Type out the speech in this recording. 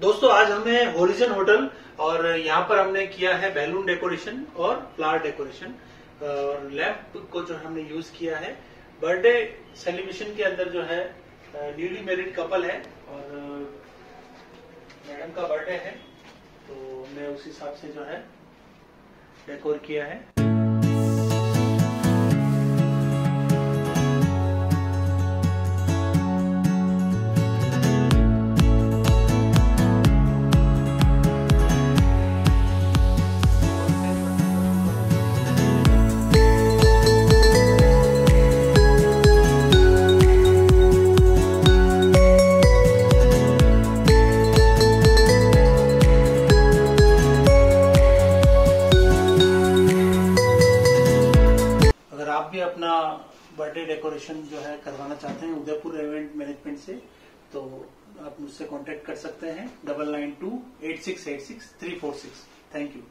दोस्तों, आज हमें होरिजन होटल और यहाँ पर हमने किया है बैलून डेकोरेशन और फ्लावर डेकोरेशन और लैम्प को जो हमने यूज़ किया है बर्थडे सेलिब्रेशन के अंदर जो है न्यूली मैरिड कपल है और मैडम का बर्थडे है तो हमने उस हिसाब से जो है डेकोर किया है। आप भी अपना बर्थडे डेकोरेशन जो है करवाना चाहते हैं उदयपुर इवेंट मैनेजमेंट से तो आप मुझसे कांटेक्ट कर सकते हैं double nine two eight six eight six three four six thank you